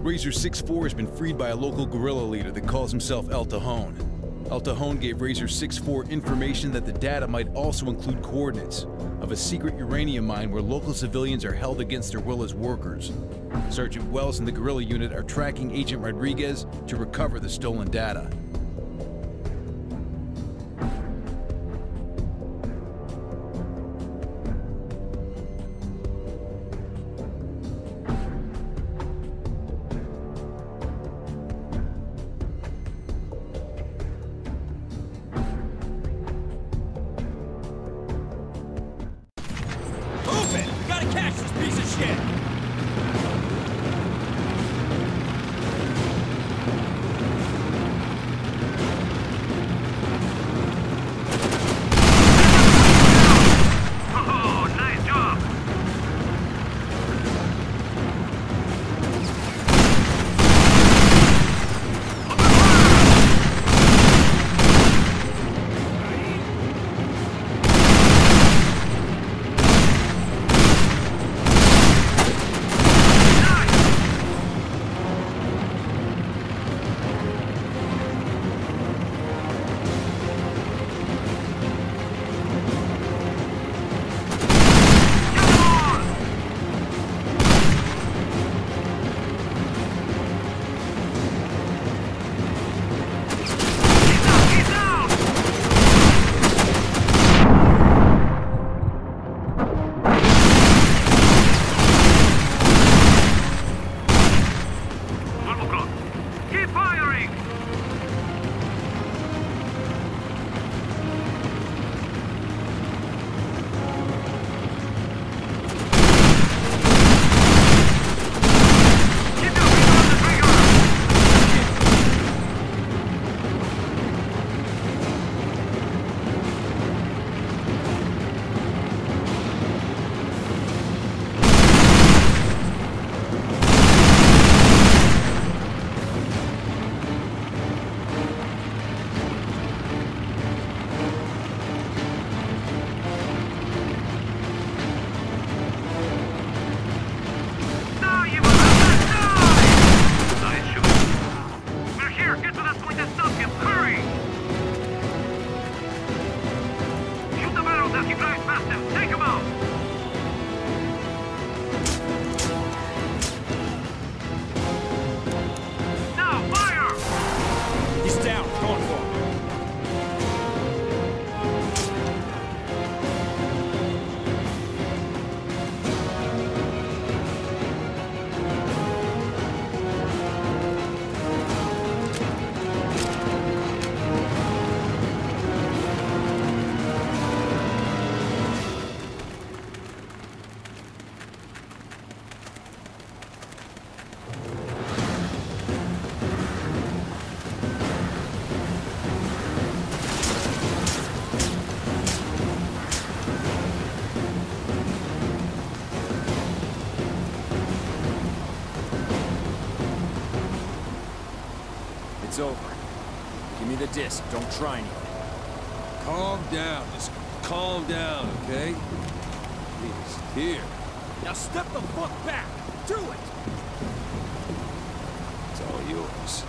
Razor 6-4 has been freed by a local guerrilla leader that calls himself El Tajon. El Tajon gave Razor 6-4 information that the data might also include coordinates of a secret uranium mine where local civilians are held against their will as workers. Sergeant Wells and the guerrilla unit are tracking Agent Rodriguez to recover the stolen data. Firing! It's over. Give me the disc. Don't try anything. Calm down. Just calm down, okay? Please. Here. Now step the fuck back! Do it! It's all yours.